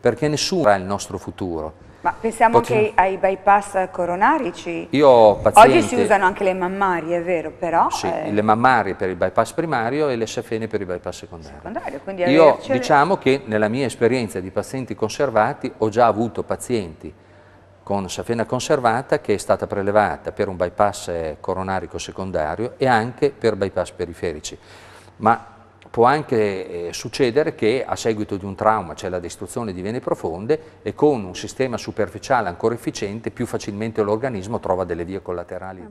perché nessuno ha il nostro futuro. Ma pensiamo Potremmo... anche ai bypass coronarici. Io pazienti... Oggi si usano anche le mammarie, è vero, però... Sì, eh... le mammarie per il bypass primario e le safene per il bypass secondario. secondario Io avercele... diciamo che nella mia esperienza di pazienti conservati ho già avuto pazienti con safena conservata che è stata prelevata per un bypass coronarico secondario e anche per bypass periferici. Ma può anche eh, succedere che a seguito di un trauma c'è la distruzione di vene profonde e con un sistema superficiale ancora efficiente più facilmente l'organismo trova delle vie collaterali.